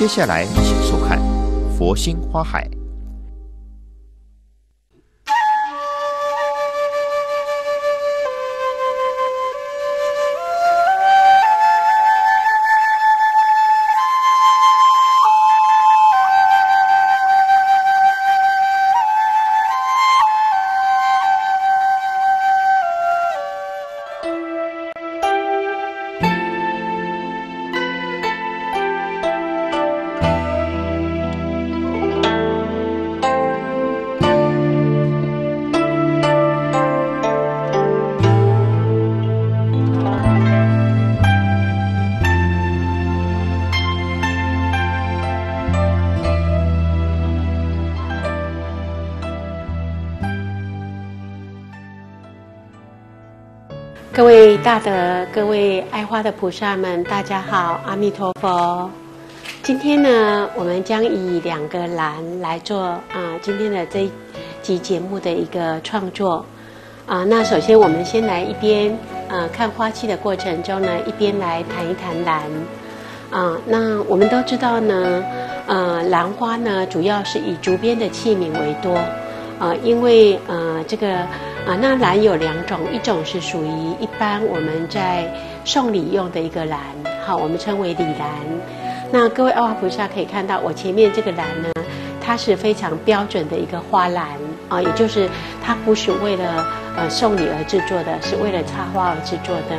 接下来，请收看《佛心花海》。各位大德、各位爱花的菩萨们，大家好，阿弥陀佛。今天呢，我们将以两个兰来做啊今天的这一集节目的一个创作啊。那首先，我们先来一边呃看花期的过程中呢，一边来谈一谈兰啊。那我们都知道呢，呃，兰花呢主要是以竹编的器皿为多啊，因为呃这个。啊，那兰有两种，一种是属于一般我们在送礼用的一个兰，好，我们称为礼兰。那各位阿花菩萨可以看到，我前面这个兰呢，它是非常标准的一个花篮啊，也就是它不是为了呃送礼而制作的，是为了插花而制作的。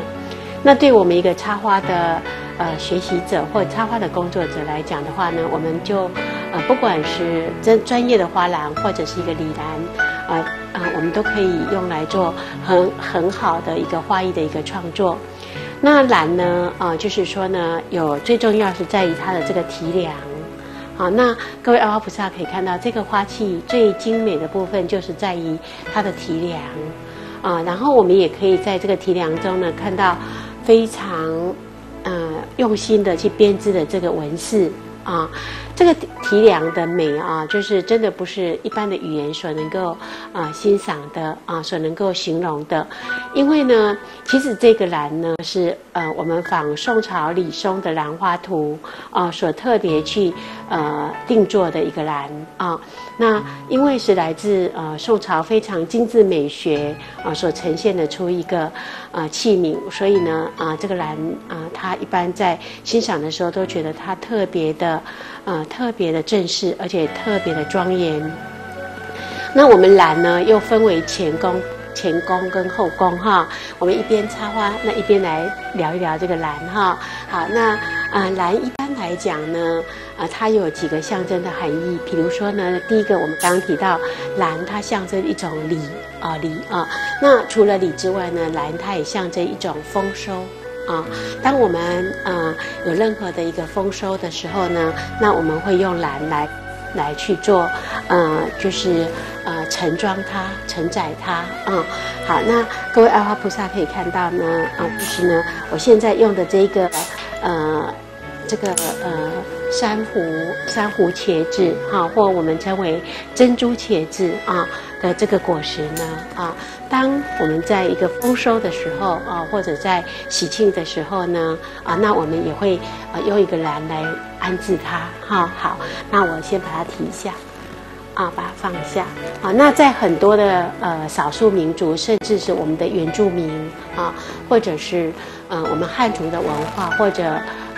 那对我们一个插花的呃学习者或插花的工作者来讲的话呢，我们就呃不管是专专业的花篮或者是一个礼篮。啊啊，我们都可以用来做很很好的一个花艺的一个创作。那兰呢？啊，就是说呢，有最重要是在于它的这个提梁。好，那各位阿花菩萨可以看到，这个花器最精美的部分就是在于它的提梁。啊，然后我们也可以在这个提梁中呢，看到非常呃用心的去编织的这个纹饰啊。这个提梁的美啊，就是真的不是一般的语言所能够啊欣赏的啊，所能够形容的。因为呢，其实这个兰呢，是呃我们仿宋朝李松的《兰花图》啊所特别去呃定做的一个兰啊。那因为是来自呃宋朝非常精致美学啊所呈现的出一个啊器皿，所以呢啊这个兰啊，它一般在欣赏的时候都觉得它特别的。啊，特别的正式，而且特别的庄严。那我们兰呢，又分为前宫、前宫跟后宫哈。我们一边插花，那一边来聊一聊这个兰哈。好，那啊，兰一般来讲呢，啊，它有几个象征的含义。比如说呢，第一个我们刚刚提到兰，它象征一种礼啊礼啊。那除了礼之外呢，兰它也象征一种丰收。啊，当我们呃有任何的一个丰收的时候呢，那我们会用篮来来去做，呃，就是呃盛装它、承载它。嗯，好，那各位爱花菩萨可以看到呢，啊，就是呢，我现在用的这个呃这个呃珊瑚珊瑚茄子哈，或我们称为珍珠茄子啊。的这个果实呢，啊，当我们在一个丰收的时候啊，或者在喜庆的时候呢，啊，那我们也会啊用一个篮来安置它，哈，好，那我先把它提一下，啊，把它放下，啊，那在很多的呃少数民族，甚至是我们的原住民啊，或者是呃我们汉族的文化，或者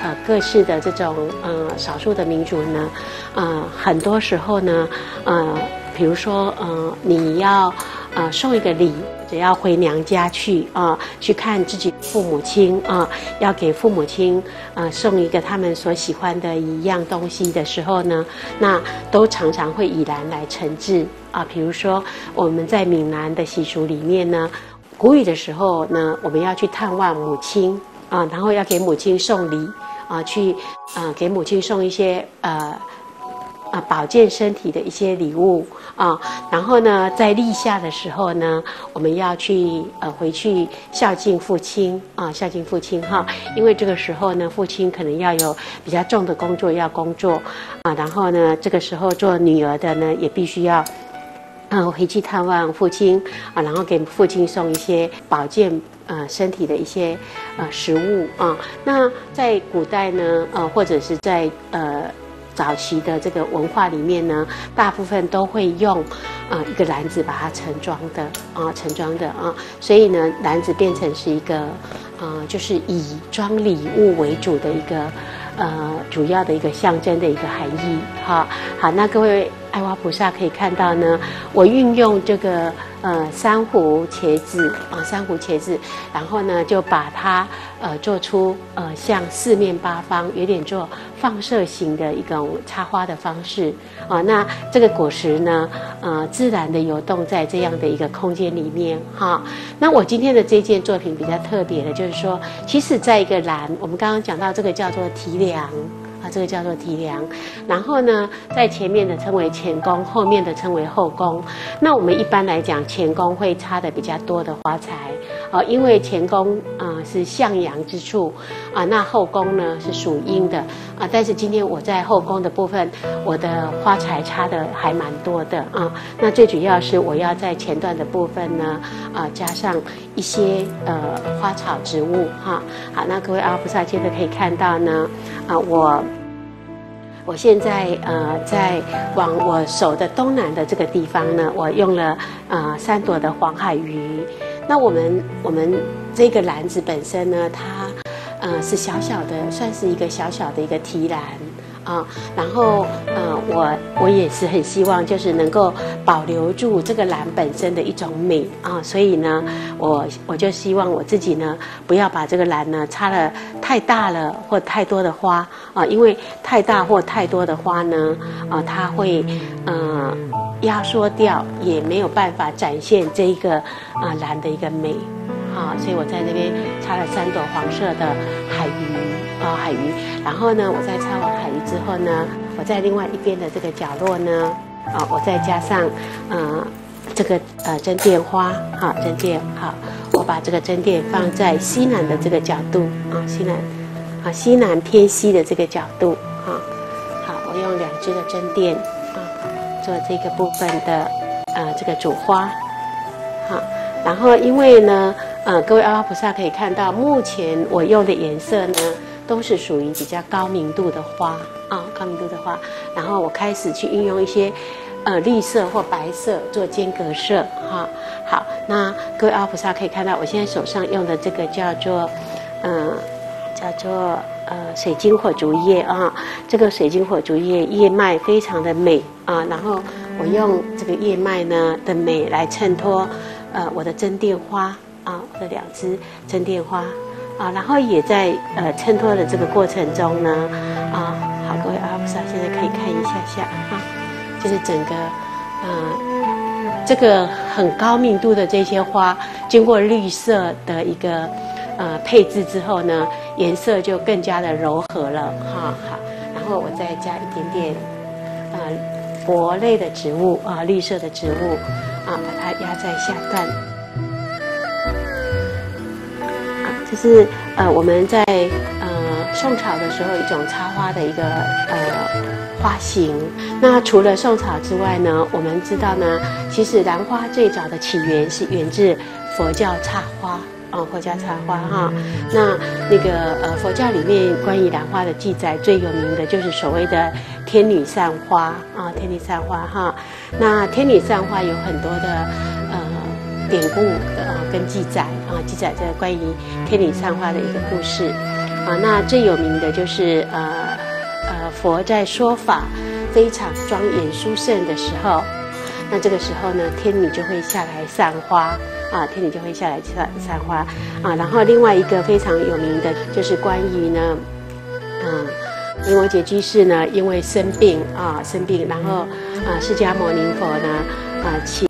呃各式的这种呃少数的民族呢，呃，很多时候呢，呃。比如说，呃，你要，呃，送一个礼，或者要回娘家去啊，去看自己父母亲啊，要给父母亲，呃，送一个他们所喜欢的一样东西的时候呢，那都常常会以兰来盛制啊。比如说，我们在闽南的习俗里面呢，谷雨的时候呢，我们要去探望母亲啊，然后要给母亲送礼啊，去，呃，给母亲送一些，呃。啊，保健身体的一些礼物啊，然后呢，在立夏的时候呢，我们要去呃回去孝敬父亲啊，孝敬父亲哈，因为这个时候呢，父亲可能要有比较重的工作要工作啊，然后呢，这个时候做女儿的呢，也必须要嗯回去探望父亲啊，然后给父亲送一些保健呃身体的一些呃食物啊。那在古代呢，呃或者是在呃。早期的这个文化里面呢，大部分都会用啊一个篮子把它盛装的啊盛装的啊，所以呢篮子变成是一个啊就是以装礼物为主的一个呃主要的一个象征的一个含义。好，好，那各位。爱花菩萨可以看到呢，我运用这个呃珊瑚茄子啊，珊瑚茄子，然后呢就把它呃做出呃像四面八方有点做放射型的一种插花的方式啊。那这个果实呢，呃自然的游动在这样的一个空间里面哈。那我今天的这件作品比较特别的，就是说，其实在一个篮，我们刚刚讲到这个叫做提梁。啊，这个叫做提梁，然后呢，在前面的称为前宫，后面的称为后宫。那我们一般来讲，前宫会插的比较多的花材，啊，因为前宫啊是向阳之处，啊，那后宫呢是属阴的，啊，但是今天我在后宫的部分，我的花材插的还蛮多的啊。那最主要是我要在前段的部分呢，啊，加上一些呃花草植物哈。好，那各位阿菩萨接着可以看到呢，啊，我。我现在呃在往我手的东南的这个地方呢，我用了呃三朵的黄海鱼。那我们我们这个篮子本身呢，它呃是小小的，算是一个小小的一个提篮。啊，然后呃，我我也是很希望，就是能够保留住这个蓝本身的一种美啊，所以呢，我我就希望我自己呢，不要把这个蓝呢插了太大了或太多的花啊，因为太大或太多的花呢，啊，它会呃压缩掉，也没有办法展现这一个啊蓝的一个美。啊，所以我在那边插了三朵黄色的海鱼啊，海鱼。然后呢，我在插完海鱼之后呢，我在另外一边的这个角落呢，啊，我再加上呃这个呃针垫花，啊针垫，好，我把这个针垫放在西南的这个角度啊，西南啊西南偏西的这个角度啊，好，我用两支的针垫啊做这个部分的呃这个主花，好，然后因为呢。呃，各位阿拉菩萨可以看到，目前我用的颜色呢，都是属于比较高明度的花啊，高明度的花。然后我开始去运用一些，呃，绿色或白色做间隔色哈。好，那各位阿拉菩萨可以看到，我现在手上用的这个叫做，嗯，叫做呃水晶火烛叶啊。这个水晶火烛叶叶脉非常的美啊。然后我用这个叶脉呢的美来衬托，呃，我的针垫花。啊，这两支针垫花，啊，然后也在呃衬托的这个过程中呢，啊，好，各位阿菩萨现在可以看一下下啊，就是整个，呃，这个很高密度的这些花，经过绿色的一个呃配置之后呢，颜色就更加的柔和了，哈，好，然后我再加一点点，呃，薄类的植物啊，绿色的植物，啊，把它压在下段。就是呃，我们在呃宋朝的时候一种插花的一个呃花型。那除了宋朝之外呢，我们知道呢，其实兰花最早的起源是源自佛教插花啊，佛教插花哈。那那个呃佛教里面关于兰花的记载最有名的就是所谓的天女散花啊，天女散花哈。那天女散花有很多的呃。典故跟记载啊，记载着关于天女散花的一个故事啊。那最有名的就是呃呃佛在说法非常庄严殊胜的时候，那这个时候呢，天女就会下来散花啊，天女就会下来散散花啊。然后另外一个非常有名的就是关于呢，嗯，灵王姐居士呢因为生病啊生病，然后啊释迦牟尼佛呢。啊，请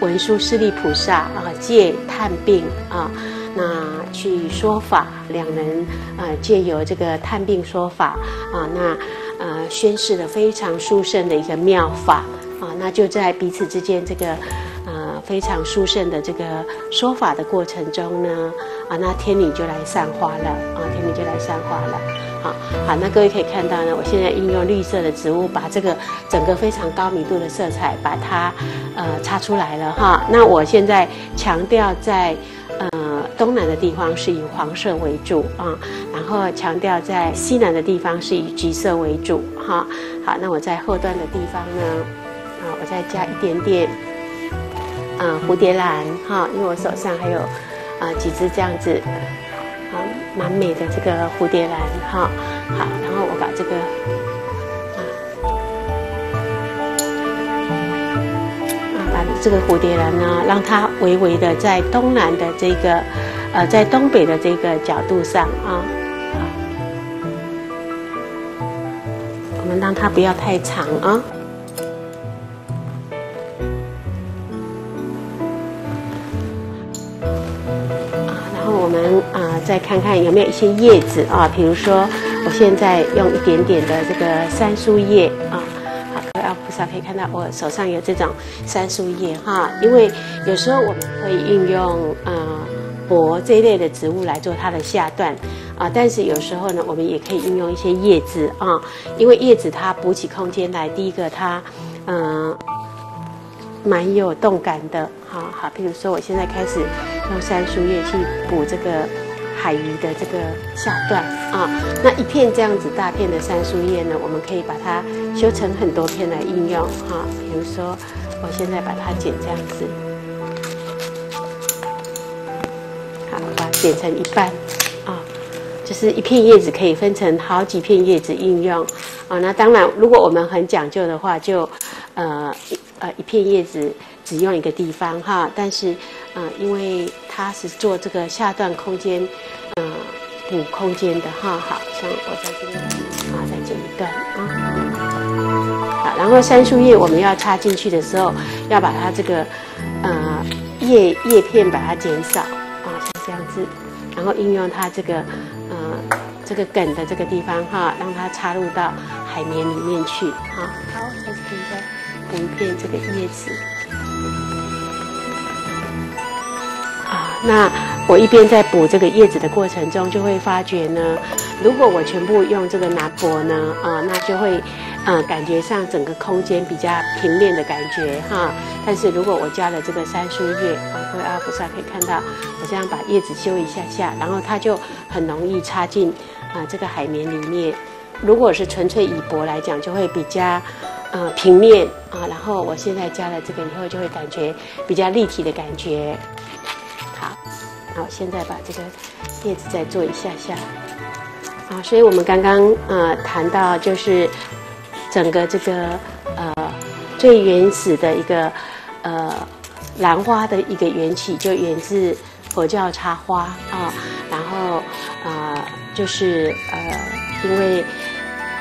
文殊师利菩萨啊借探病啊，那去说法，两人啊借由这个探病说法啊，那呃宣示了非常殊胜的一个妙法啊，那就在彼此之间这个呃非常殊胜的这个说法的过程中呢，啊，那天女就来散花了啊，天女就来散花了。好，那各位可以看到呢，我现在运用绿色的植物，把这个整个非常高密度的色彩把它呃插出来了哈。那我现在强调在呃东南的地方是以黄色为主啊，然后强调在西南的地方是以橘色为主哈。好，那我在后段的地方呢，啊，我再加一点点，嗯，蝴蝶兰哈，因为我手上还有啊几只这样子，蛮美的这个蝴蝶兰哈。好，然后我把这个啊，把。这个蝴蝶兰呢，让它微微的在东南的这个，呃，在东北的这个角度上啊，我们让它不要太长，啊，再看看有没有一些叶子啊，比如说我现在用一点点的这个山苏叶啊。菩萨可以看到我手上有这种杉树叶哈，因为有时候我们会运用呃柏这一类的植物来做它的下段啊，但是有时候呢，我们也可以运用一些叶子啊，因为叶子它补起空间来，第一个它嗯蛮有动感的哈，好，比如说我现在开始用杉树叶去补这个。海鱼的这个下段啊，那一片这样子大片的杉树叶呢，我们可以把它修成很多片来应用哈。比如说，我现在把它剪这样子，好，把它剪成一半啊，就是一片叶子可以分成好几片叶子应用啊。那当然，如果我们很讲究的话，就呃呃一片叶子只用一个地方哈，但是。嗯，因为它是做这个下段空间，补空间的哈。好像我在这边啊，再剪一段啊。好，然后杉树叶我们要插进去的时候，要把它这个呃叶叶片把它减少啊，像这样子，然后应用它这个呃这个梗的这个地方哈，让它插入到海绵里面去啊。好，在这边再补一片这个叶子啊。那我一边在补这个叶子的过程中，就会发觉呢，如果我全部用这个拿钵呢，啊，那就会，嗯，感觉上整个空间比较平面的感觉哈。但是如果我加了这个杉树叶，啊，各位阿菩萨可以看到，我这样把叶子修一下下，然后它就很容易插进啊这个海绵里面。如果是纯粹以钵来讲，就会比较，呃，平面啊。然后我现在加了这个以后，就会感觉比较立体的感觉。好，现在把这个叶子再做一下下。啊，所以我们刚刚呃谈到，就是整个这个呃最原始的一个呃兰花的一个缘起，就源自佛教插花啊。然后啊，就是呃因为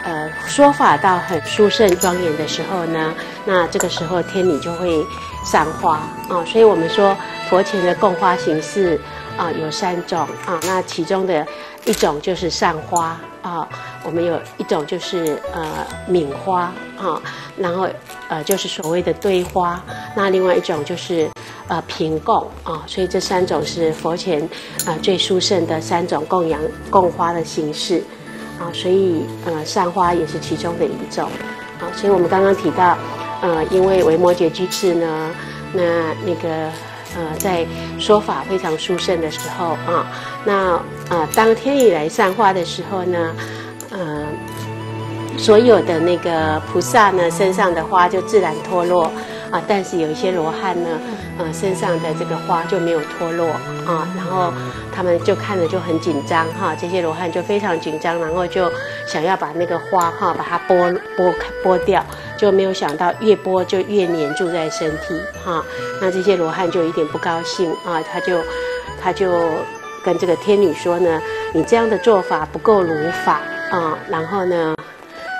呃说法到很殊胜庄严的时候呢，那这个时候天女就会散花啊。所以我们说佛前的供花形式。啊，有三种啊，那其中的一种就是上花啊，我们有一种就是呃皿花啊，然后呃就是所谓的堆花，那另外一种就是呃平供啊，所以这三种是佛前啊最殊胜的三种供养供花的形式啊，所以呃上花也是其中的一种啊，所以我们刚刚提到呃，因为维摩诘居士呢，那那个。呃，在说法非常殊胜的时候啊，那呃，当天女来散花的时候呢，呃，所有的那个菩萨呢身上的花就自然脱落啊，但是有一些罗汉呢，呃，身上的这个花就没有脱落啊，然后他们就看着就很紧张哈，这些罗汉就非常紧张，然后就想要把那个花哈把它剥剥开剥掉。就没有想到越剥就越黏住在身体哈，那这些罗汉就有点不高兴啊，他就他就跟这个天女说呢，你这样的做法不够如法啊，然后呢，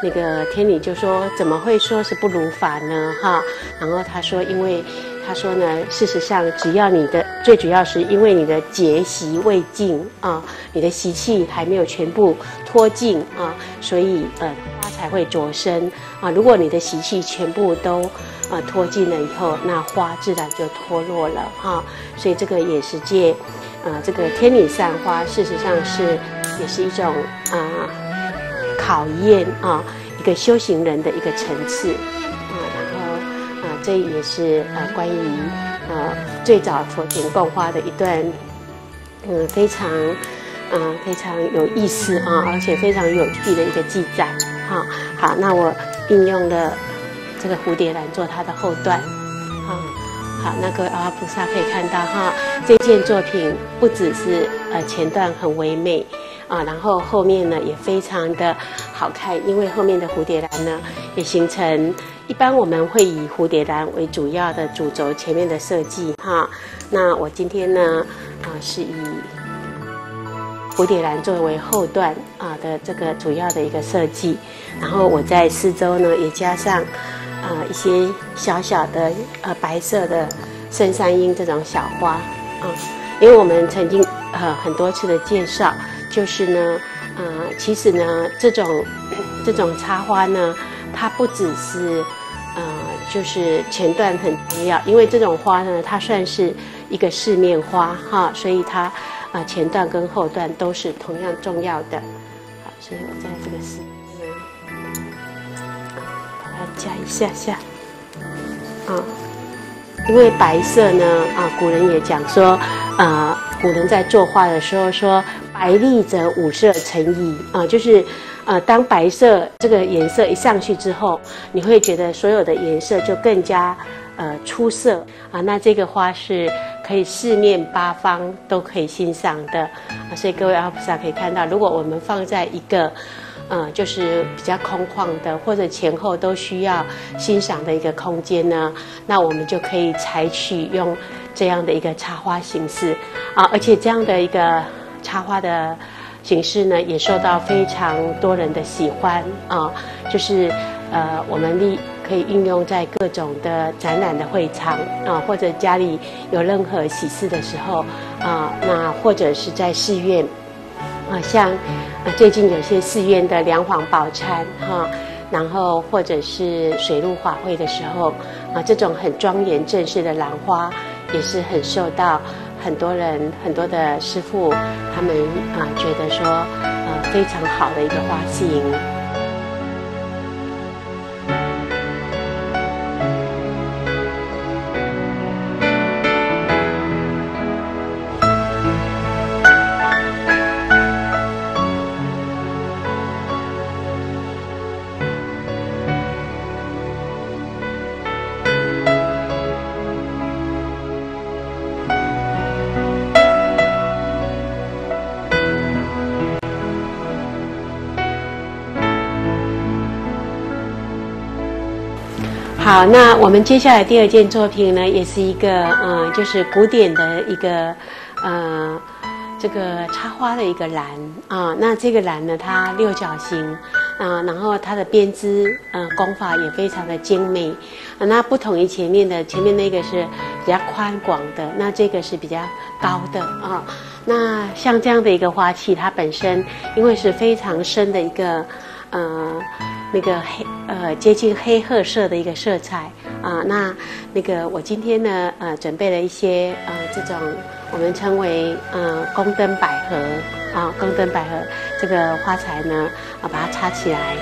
那个天女就说怎么会说是不如法呢哈，然后他说因为。他说呢，事实上，只要你的最主要是因为你的结习未尽啊，你的习气还没有全部脱尽啊，所以呃花才会着生啊。如果你的习气全部都呃脱尽了以后，那花自然就脱落了哈。所以这个也是借呃这个天女散花，事实上是也是一种啊考验啊一个修行人的一个层次。这也是呃关于呃最早佛前供花的一段嗯非常嗯非常有意思啊，而且非常有趣的一个记载哈。好，那我运用了这个蝴蝶兰做它的后段啊。好，那各位阿菩萨可以看到哈，这件作品不只是呃前段很唯美啊，然后后面呢也非常的好看，因为后面的蝴蝶兰呢也形成。一般我们会以蝴蝶兰为主要的主轴前面的设计哈，那我今天呢啊是以蝴蝶兰作为后段啊的这个主要的一个设计，然后我在四周呢也加上啊一些小小的呃白色的深山樱这种小花啊，因为我们曾经呃很多次的介绍，就是呢呃其实呢这种 这种插花呢。它不只是，呃，就是前段很重要，因为这种花呢，它算是一个四面花哈，所以它啊前段跟后段都是同样重要的。好，所以我在这个是呢，把它加一下下，啊，因为白色呢啊，古人也讲说，啊，古人在作画的时候说，白丽则五色成仪啊，就是。呃，当白色这个颜色一上去之后，你会觉得所有的颜色就更加呃出色啊。那这个花是可以四面八方都可以欣赏的啊。所以各位阿菩萨可以看到，如果我们放在一个呃就是比较空旷的，或者前后都需要欣赏的一个空间呢，那我们就可以采取用这样的一个插花形式啊，而且这样的一个插花的。形式呢也受到非常多人的喜欢啊，就是呃我们立可以运用在各种的展览的会场啊，或者家里有任何喜事的时候啊，那或者是在寺院啊，像最近有些寺院的梁皇宝忏哈，然后或者是水陆法会的时候啊，这种很庄严正式的兰花也是很受到。很多人，很多的师傅，他们啊觉得说，啊，非常好的一个花型。好，那我们接下来第二件作品呢，也是一个嗯，就是古典的一个呃，这个插花的一个篮啊。那这个篮呢，它六角形啊，然后它的编织嗯工法也非常的精美。那不同于前面的，前面那个是比较宽广的，那这个是比较高的啊。那像这样的一个花器，它本身因为是非常深的一个呃。那个黑呃接近黑褐色的一个色彩啊，那那个我今天呢呃准备了一些呃这种我们称为呃宫灯百合啊宫灯百合这个花材呢啊把它插起来，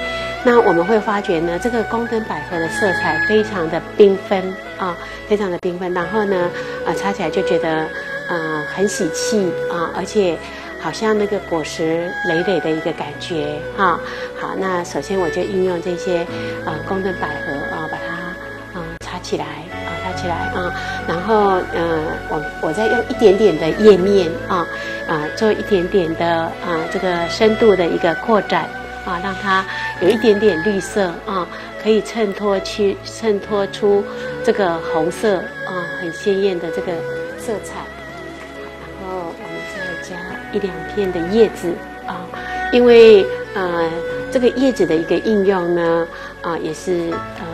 那我们会发觉呢这个宫灯百合的色彩非常的缤纷啊非常的缤纷，然后呢啊插起来就觉得呃很喜气啊而且。好像那个果实累累的一个感觉哈，好，那首先我就运用这些啊宫灯百合啊，把它啊插起来啊插起来啊，然后嗯我我再用一点点的叶面啊啊做一点点的啊这个深度的一个扩展啊，让它有一点点绿色啊，可以衬托去衬托出这个红色啊很鲜艳的这个色彩。一两片的叶子啊，因为呃，这个叶子的一个应用呢，啊，也是呃，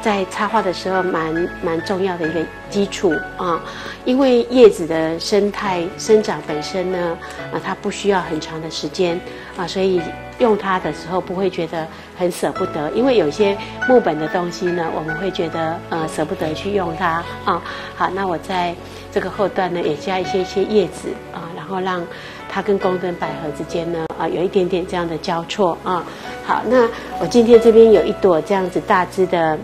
在插花的时候蛮蛮重要的一个基础啊。因为叶子的生态生长本身呢，啊，它不需要很长的时间啊，所以用它的时候不会觉得很舍不得。因为有些木本的东西呢，我们会觉得呃舍不得去用它啊。好，那我在这个后段呢，也加一些些叶子啊。然后让它跟宫灯百合之间呢，啊，有一点点这样的交错啊。好，那我今天这边有一朵这样子大枝的，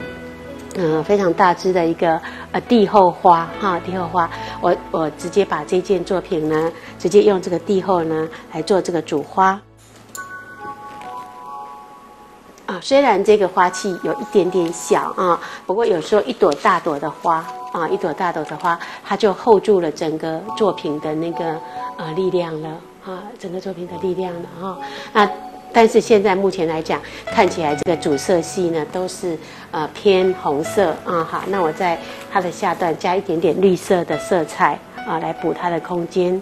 嗯，非常大枝的一个呃帝后花哈，帝后花，我我直接把这件作品呢，直接用这个地后呢来做这个主花。啊，虽然这个花器有一点点小啊，不过有时候一朵大朵的花啊，一朵大朵的花，它就 hold 住了整个作品的那个啊力量了啊，整个作品的力量了啊。那但是现在目前来讲，看起来这个主色系呢都是呃偏红色啊。好，那我在它的下段加一点点绿色的色彩啊，来补它的空间。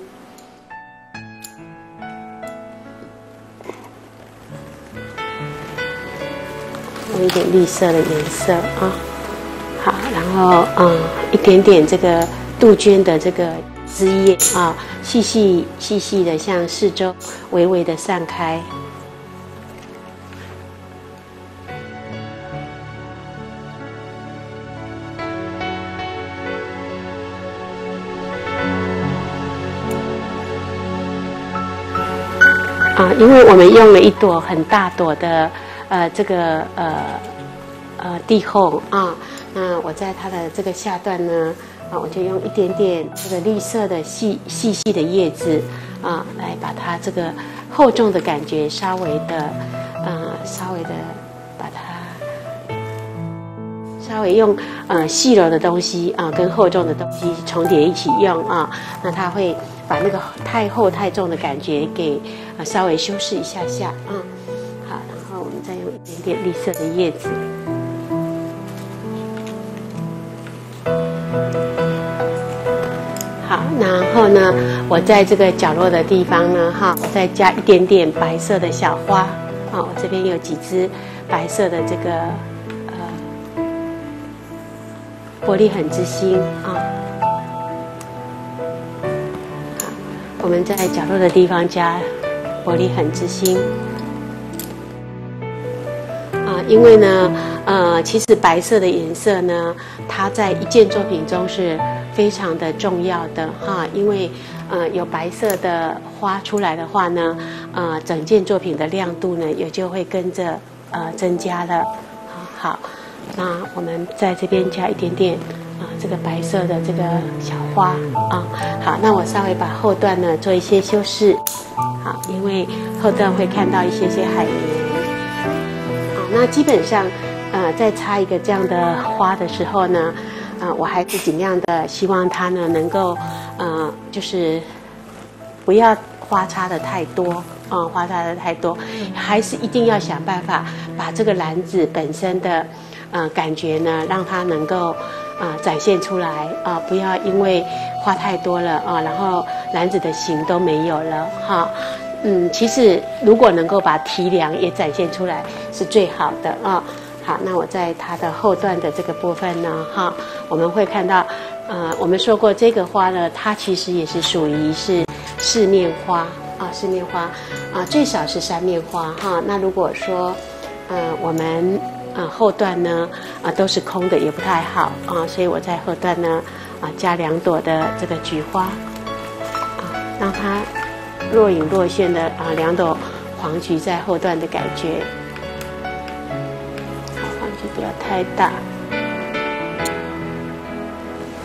用一点绿色的颜色啊，然后嗯，一点点这个杜鹃的这个枝叶啊，细细细细的向四周微微的散开。啊，因为我们用了一朵很大朵的。呃，这个呃呃地后啊，那我在它的这个下段呢，啊，我就用一点点这个绿色的细细细的叶子啊，来把它这个厚重的感觉稍微的，呃，稍微的把它稍微用呃细柔的东西啊，跟厚重的东西重叠一起用啊，那它会把那个太厚太重的感觉给稍微修饰一下下啊。好，然后我们再用一点点绿色的叶子，然后呢，我在这个角落的地方呢，哈，我再加一点点白色的小花，啊，我这边有几支白色的这个呃玻璃很之心啊，我们在角落的地方加玻璃很之心。因为呢，呃，其实白色的颜色呢，它在一件作品中是非常的重要的哈。因为，呃，有白色的花出来的话呢，呃，整件作品的亮度呢也就会跟着呃增加了。好，好那我们在这边加一点点啊，这个白色的这个小花啊。好，那我稍微把后段呢做一些修饰。好，因为后段会看到一些些海绵。那基本上，呃，在插一个这样的花的时候呢，啊，我还是尽量的希望他呢能够，呃，就是不要花差的太多，啊，花差的太多，还是一定要想办法把这个篮子本身的，呃，感觉呢，让它能够，啊，展现出来，啊，不要因为花太多了，啊，然后篮子的形都没有了，哈。嗯，其实如果能够把提梁也展现出来是最好的啊。好，那我在它的后段的这个部分呢，哈，我们会看到，呃，我们说过这个花呢，它其实也是属于是四面花啊，四面花啊，最少是三面花哈。那如果说，呃，我们呃后段呢啊都是空的，也不太好啊，所以我在后段呢啊加两朵的这个菊花啊，让它。若隐若现的啊，两朵黄菊在后段的感觉，太大。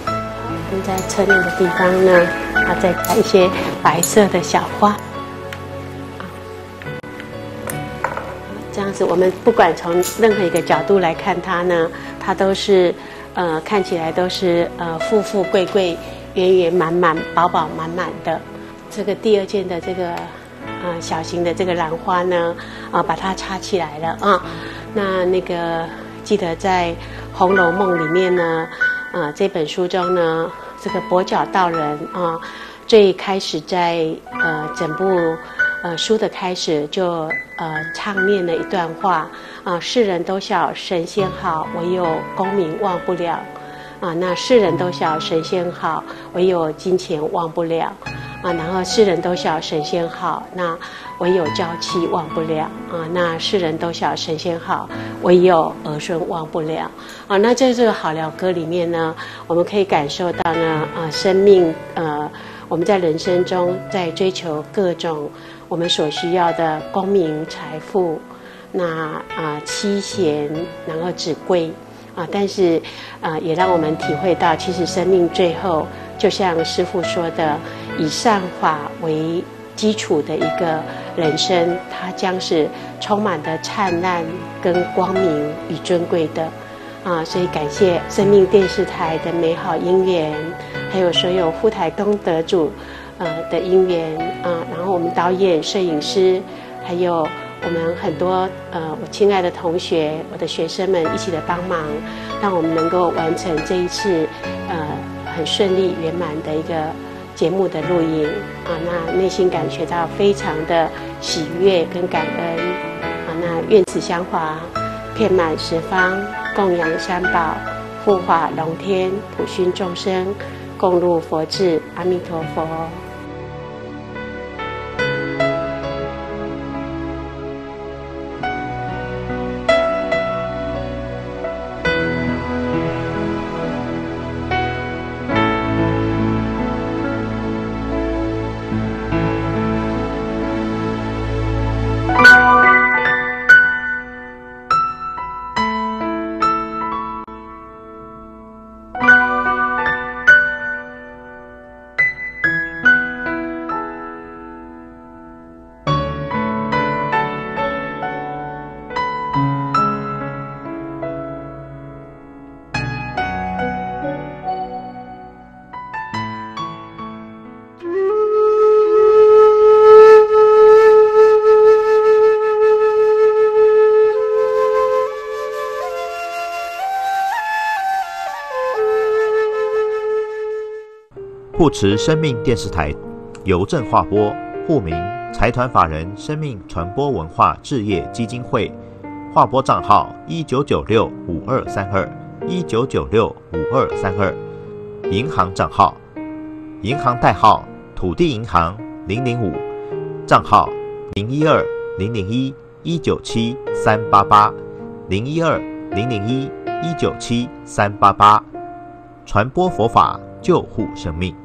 我们在侧面的地方呢，啊，再加一些白色的小花。这样子，我们不管从任何一个角度来看它呢，它都是呃，看起来都是呃，富富贵贵、圆圆满满、饱饱满满的。这个第二件的这个啊小型的这个兰花呢啊把它插起来了啊，那那个记得在《红楼梦》里面呢啊这本书中呢这个跛脚道人啊最开始在呃整部呃书的开始就呃唱念了一段话啊世人都晓神仙好，唯有功名忘不了啊那世人都晓神仙好，唯有金钱忘不了。啊，然后世人都晓神仙好，那唯有娇妻忘不了啊。那世人都晓神仙好，唯有儿孙忘不了啊。那在这个好聊歌里面呢，我们可以感受到呢，啊，生命呃，我们在人生中在追求各种我们所需要的功名财富，那啊妻贤，然后子贵啊，但是啊，也让我们体会到，其实生命最后。就像师父说的，以善法为基础的一个人生，它将是充满的灿烂、跟光明与尊贵的。啊，所以感谢生命电视台的美好姻缘，还有所有副台东得主，呃的姻缘啊。然后我们导演、摄影师，还有我们很多呃我亲爱的同学、我的学生们一起的帮忙，让我们能够完成这一次呃很顺利圆满的一个节目的录影啊。那内心感觉到非常的喜悦跟感恩啊。那愿此香华遍满十方。供养三宝，护法龙天，普熏众生，共入佛智。阿弥陀佛。护持生命电视台邮政划拨户名财团法人生命传播文化置业基金会，划拨账号一九九六五二三二一九九六五二三二，银行账号银行代号土地银行零零五，账号零一二零零一一九七三八八零一二零零一一九七三八八，传播佛法救护生命。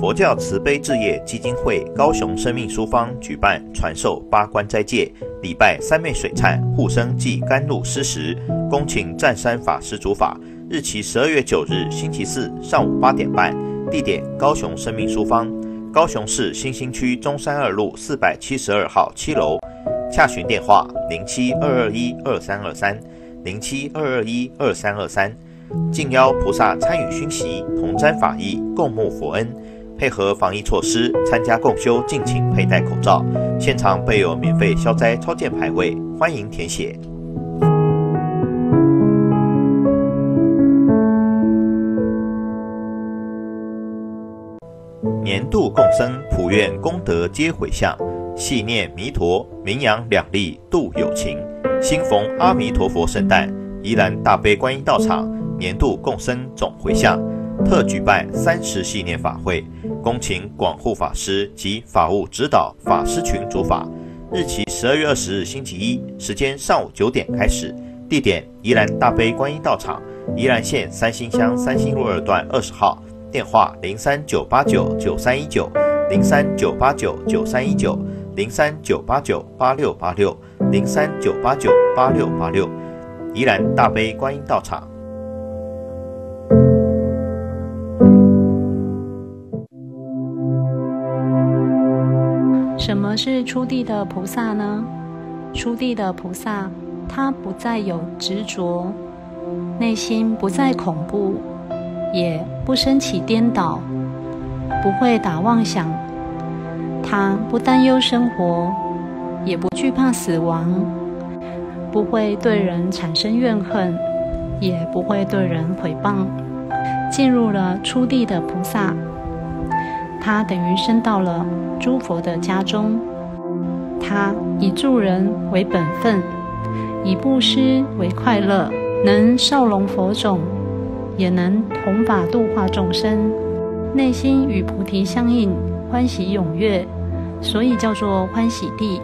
佛教慈悲置业基金会高雄生命书坊举办传授八关斋戒、礼拜三昧水忏、护生暨甘露施食，恭请湛山法师主法。日期十二月九日星期四上午八点半，地点高雄生命书坊，高雄市新兴区中山二路四百七十二号七楼。洽询电话：零七二二一二三二三零七二二一二三二三。敬邀菩萨参与熏习，同沾法益，共沐佛恩。配合防疫措施参加共修，敬请佩戴口罩。现场备有免费消灾超荐牌位，欢迎填写。年度共生普愿功德皆回向，系念弥陀名扬两利度有情。新逢阿弥陀佛圣诞，宜兰大悲观音道场年度共生总回向。特举办三十系念法会，恭请广护法师及法务指导法师群主法。日期十二月二十日星期一，时间上午九点开始。地点宜兰大悲观音道场，宜兰县三星乡三星路二段二十号。电话零三九八九九三一九零三九八九九三一九零三九八九八六八六零三九八九八六八六。宜兰大悲观音道场。么是初地的菩萨呢？初地的菩萨，他不再有执着，内心不再恐怖，也不升起颠倒，不会打妄想。他不担忧生活，也不惧怕死亡，不会对人产生怨恨，也不会对人毁谤。进入了初地的菩萨。他等于升到了诸佛的家中，他以助人为本分，以布施为快乐，能少龙佛种，也能弘法度化众生，内心与菩提相应，欢喜踊跃，所以叫做欢喜地。